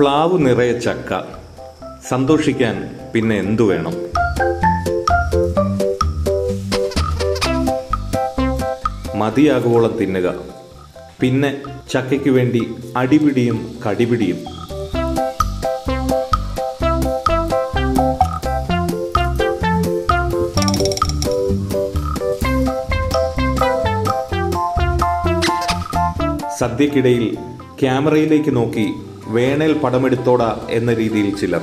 പ്ലാവ് നിറയെ ചക്ക. സന്തോഷിക്കാൻ പിന്നെ എന്തു വേണം? മതിയാകുവോളം തിന്നുക. പിന്നെ ചക്കയ്ക്ക് വേണ്ടി അടിപിടിയും കടിപിടിയും. സദ്യക്കിടയിൽ ക്യാമറയിലേക്ക് നോക്കി വേണേൽ പടമെടുത്തോട എന്ന രീതിയിൽ ചിലർ.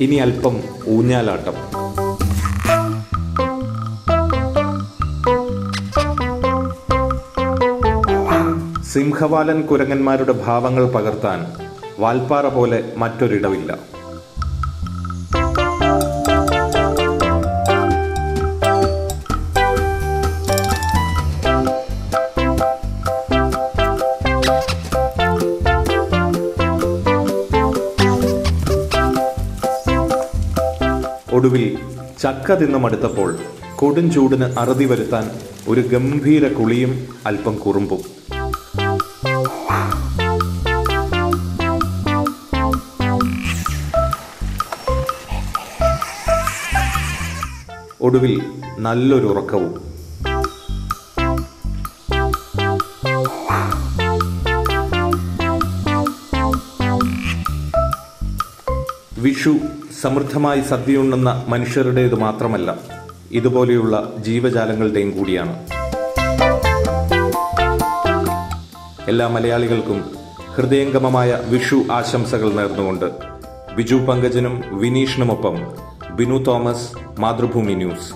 ഇനി അല്പം ഊഞ്ഞാലാട്ടം. സിംഹവാലൻ കുരങ്ങന്മാരുടെ ഭാവങ്ങൾ പകർത്താൻ വാൽപ്പാറ പോലെ മറ്റൊരിടമില്ല ഒടുവിൽ ചക്ക തിന്ന് മടുത്തപ്പോൾ കൊടും ചൂടിന് അറുതി വരുത്താൻ ഒരു ഗംഭീര കുളിയും അല്പം കുറുമ്പും. ഒടുവിൽ നല്ലൊരു ഉറക്കവും. വിഷു സമൃദ്ധമായി സദ്യയുണ്ണുന്ന മനുഷ്യരുടേത് മാത്രമല്ല ഇതുപോലെയുള്ള ജീവജാലങ്ങളുടെയും കൂടിയാണ്. എല്ലാ മലയാളികൾക്കും ഹൃദയംഗമമായ വിഷു ആശംസകൾ നേർന്നുകൊണ്ട് ബിജു പങ്കജനും വിനീഷിനുമൊപ്പം ബിനു തോമസ് മാതൃഭൂമി ന്യൂസ്.